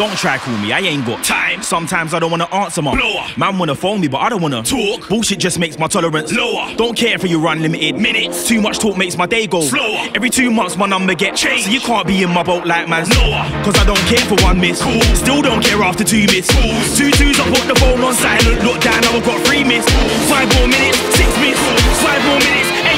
Don't try call me, I ain't got time. Sometimes I don't wanna answer my Blower. Man wanna phone me, but I don't wanna Talk. Bullshit just makes my tolerance Lower. Don't care for your unlimited Minutes. Too much talk makes my day go Slower. Every two months my number get changed. So you can't be in my boat like man. Cause I don't care for one miss. Cool. Still don't care after two miss. Fools. Two twos, I put the phone on silent. Look down, I've got three miss. Five more minutes, six miss. Five more minutes,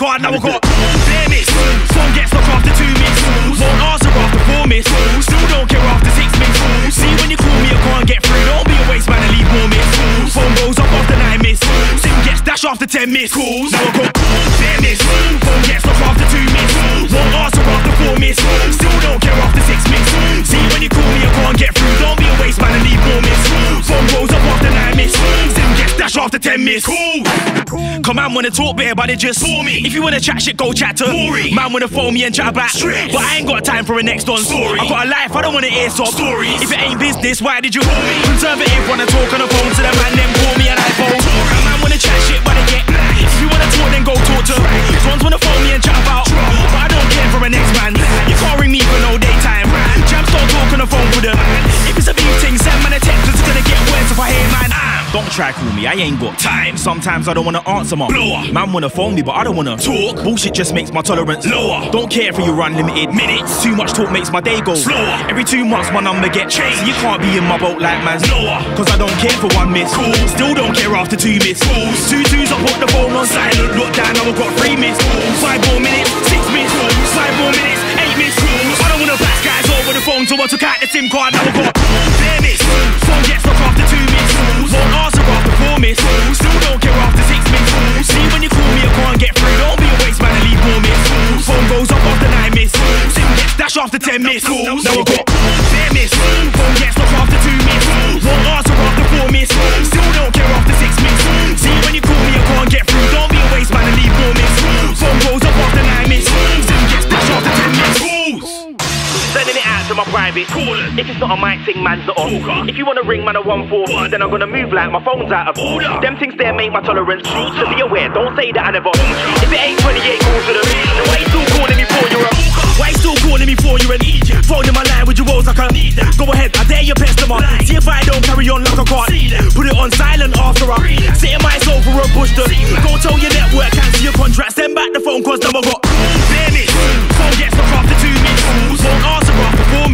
card. Now I got their miss. Phone gets stuck after two miss. Won't answer after four miss. Still don't care after six miss. See when you call me, I can't get through. Don't be a waste man and leave more miss. Phone goes up after nine miss. SIM gets dash after ten miss. Calls. Now I got their miss. Phone gets stuck after two after ten miss. Cool. Come on, wanna talk better, but they just For me. If you wanna chat shit, go chat to Story. Man wanna phone me and chat about Stress. But I ain't got time for a next on Story. I got a life, I don't wanna hear sob Stories. If it ain't business, why did you call me? Conservative Don't try call me, I ain't got Time. Sometimes I don't wanna answer my Blower. Man wanna phone me, but I don't wanna Talk. Bullshit just makes my tolerance Lower. Don't care for your unlimited Minutes. Too much talk makes my day go Slower. Every two months my number get changed. You can't be in my boat like man. Lower. Cause I don't care for one miss. Cool. Still don't care after two miss. Fools. Two twos, I put the phone on silent. Look down, I've got three miss. Five more minutes, six miss. Five more minutes, so I took out the SIM card. Now I've got their miss. Phone gets stuck after two miss. Won't answer after four miss. Still don't care after six miss. See when you call me, I can't get through. Don't be a waste man and leave more miss. Phone goes up after nine miss. SIM gets dash after ten miss. Now I've got their miss. Phone gets stuck after two miss. Won't answer after four miss. Still don't care after six my private. Callers. If it's not a mic thing, man's not on. Talker. If you wanna ring man a one four, What? then I'm gonna move like my phone's out of Order. Them things there make my tolerance. Shorter. So be aware, don't say that I never. If it ain't 28 calls to the then why you still calling me for you're a? Why you still calling me for you're an idiot? Phone in my line with your woes like a Need that. Go ahead, I dare you pest them. Lie. See if I don't carry on like a. See. Put it on silent after I sit in my sofa and push the. Go tell your network cancel your contract. Send back the phone cause I got.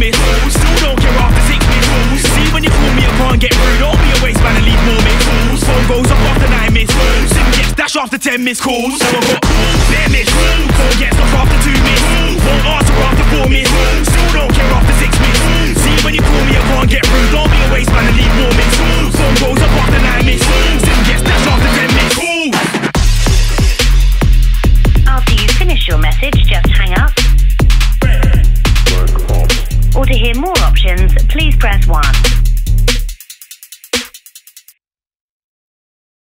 me fools. Still don't care after six me fools. See when you call me, I can't get rude. I'll be a waste man and leave more missed calls. Phone goes off after nine missed calls. Sim gets dash after ten missed calls. Now I've got calls, they're missed calls. Call gets off after two missed calls. Won't answer after four missed calls. Still don't care after six missed calls. See when you call me, I can't get rude. To hear more options, please press 1.